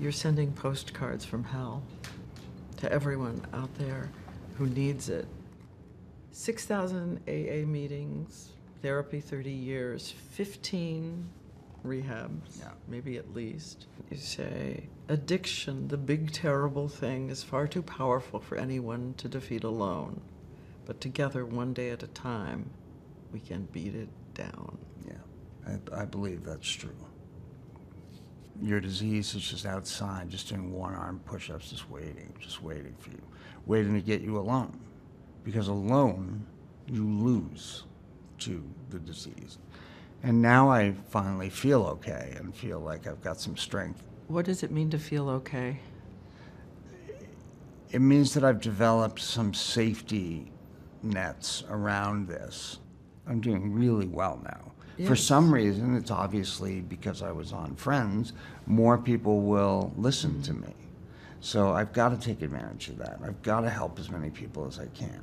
You're sending postcards from hell to everyone out there who needs it. 6,000 AA meetings, therapy 30 years, 15 rehabs, Yeah. maybe at least. You say, addiction, the big terrible thing, is far too powerful for anyone to defeat alone. But together, one day at a time, we can beat it down. Yeah, I, I believe that's true. Your disease is just outside, just doing one arm push ups, just waiting, just waiting for you, waiting to get you alone. Because alone, you lose to the disease. And now I finally feel okay and feel like I've got some strength. What does it mean to feel okay? It means that I've developed some safety nets around this. I'm doing really well now. For some reason, it's obviously because I was on Friends, more people will listen to mm-hmm. me. So I've got to take advantage of that. I've got to help as many people as I can.